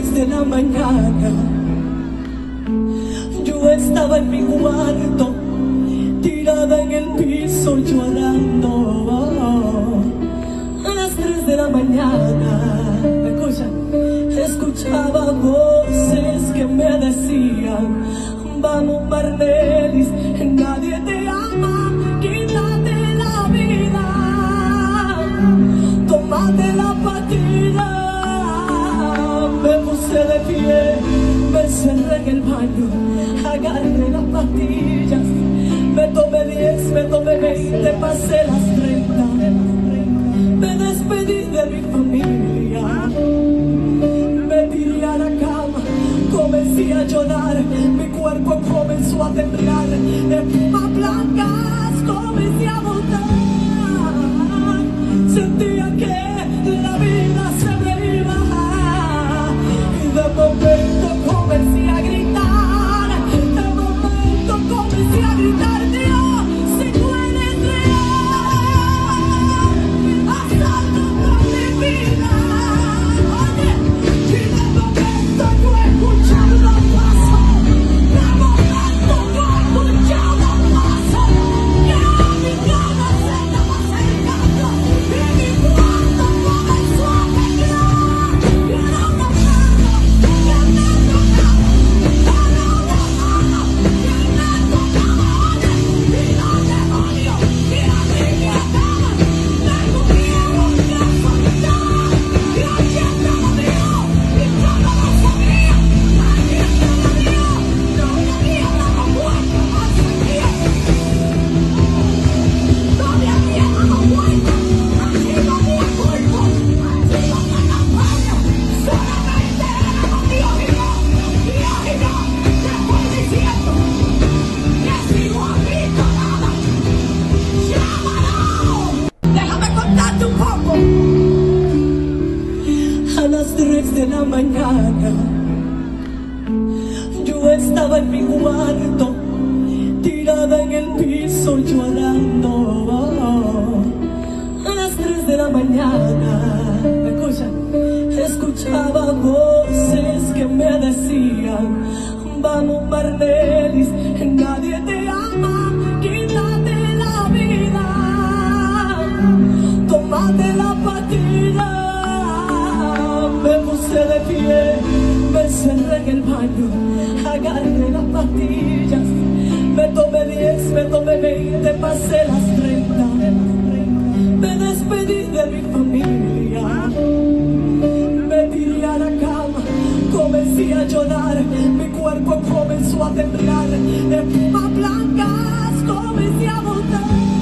3 de la mañana. Yo estaba en mi cuarto tirada en el piso llorando. A las 3 de la mañana escucha escuchaba voces que me decían vamos Marnelis puse de pie me encerré en el baño agarré las pastillas me tomé 10, me tomé 20 pasé las 30 me despedí de mi familia me tiré a la cama comencé a llorar mi cuerpo comenzó a temblar espumas blancas comencé a botar mañana. Yo estaba en mi cuarto tirada en el piso llorando. A las 3 de la mañana escucha escuchaba voces que me decían vamos Marnelis de pie, me encerré en el baño, agarré las pastillas, me tomé 10, me tomé 20, pasé las 30, me despedí de mi familia, me tiré a la cama, comencé a llorar, mi cuerpo comenzó a temblar, espumas blancas comencé a botar.